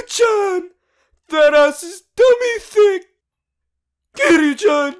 Kiryu-chan! That ass is dummy thick! Kiryu-chan,